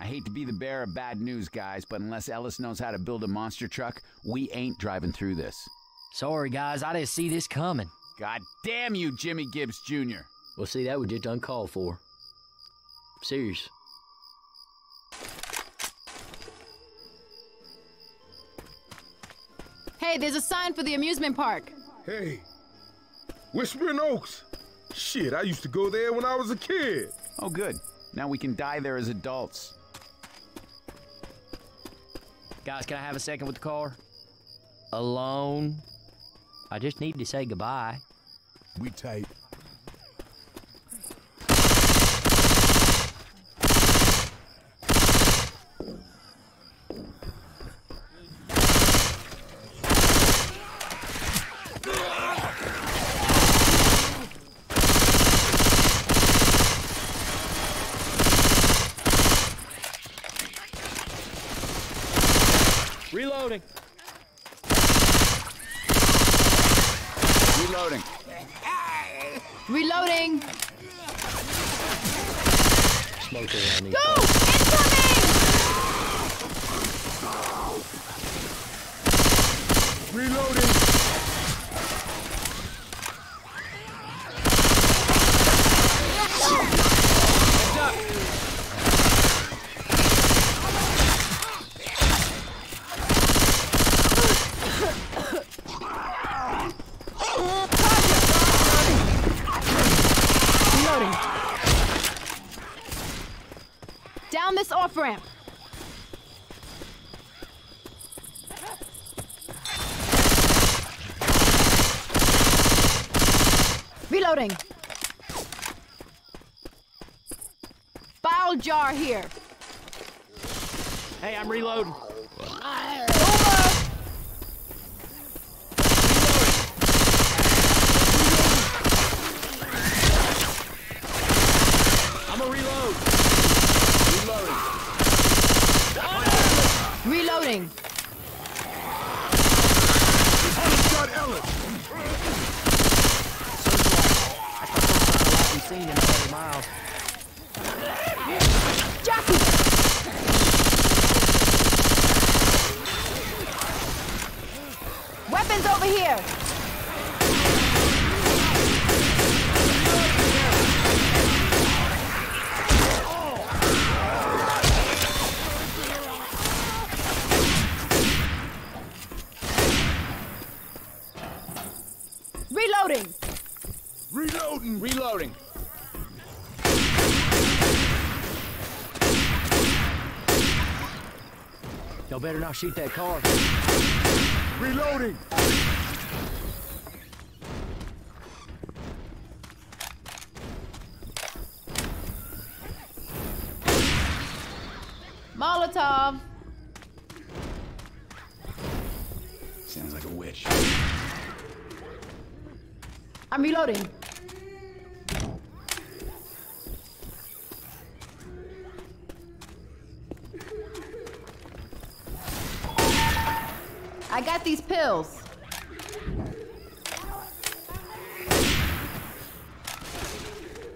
I hate to be the bearer of bad news, guys, but unless Ellis knows how to build a monster truck, we ain't driving through this. Sorry, guys, I didn't see this coming. God damn you, Jimmy Gibbs Jr. Well, see, that was just uncalled for. Serious. Hey, there's a sign for the amusement park. Hey, Whispering Oaks. Shit, I used to go there when I was a kid. Oh, good. Now we can die there as adults. Guys, can I have a second with the car? Alone. I just need to say goodbye. We tight. Reloading. Reloading. Reloading. Smoke around Go! Incoming! Reloading. Reloading. Down this off ramp. Reloading. Bile jar here. Hey, I'm reloading. Over. I'm a reload. Reloading. Shot Ellis. I've seen him 30 miles. Jockey. Weapons over here. Reloading. Reloading. Reloading. Y'all better not shoot that car. Reloading. Molotov. Sounds like a witch. I'm reloading. I got these pills.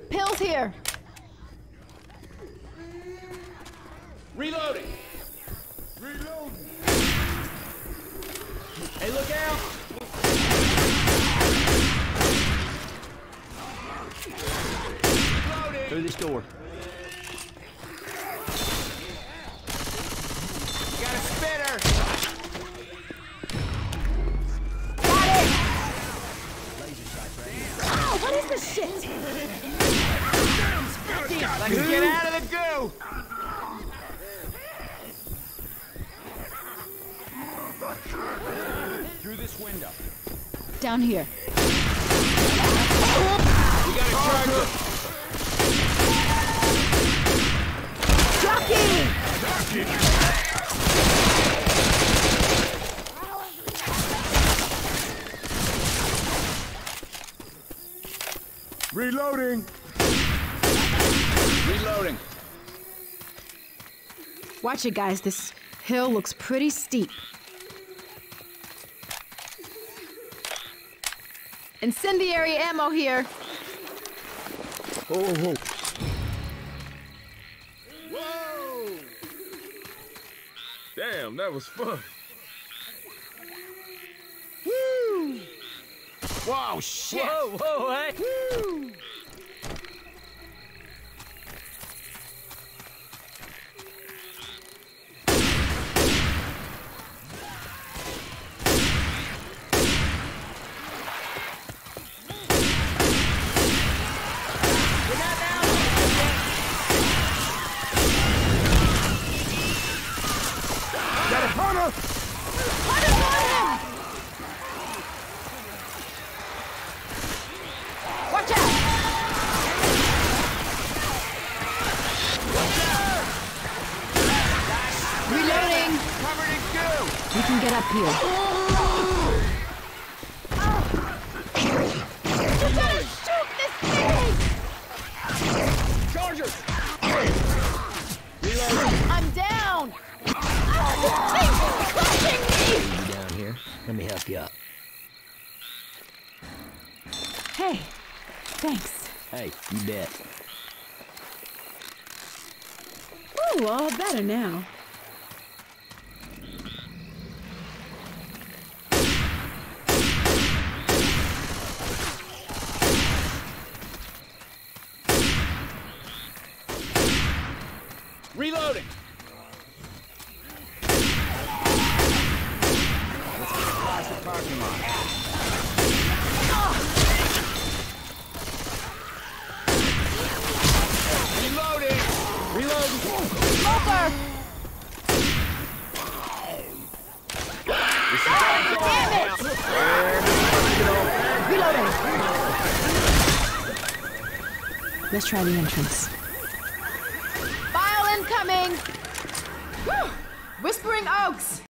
Pills here. Reloading. Reloading. Hey, look out! Through this door. What is this shit? Let's get out of the goo! Through this window. Down here. We got a charger. Jockey! Reloading. Reloading. Watch it, guys. This hill looks pretty steep. Incendiary ammo here. Oh, oh, oh. Whoa. Damn, that was fun. Whoa, shit! Whoa, whoa! Got a hunter! Watch out! Reloading! Covered in goo! We can get up here. You gotta shoot this thing! Charger! I'm down! This thing's crushing me! You down here? Let me help you up. Hey, thanks. Hey, you bet. Ooh, all better now. Reloading! Let's get across the parking lot. Reloading! Reloading! Smoker! Damn it! Reloading! Let's try the entrance. Whispering Oaks!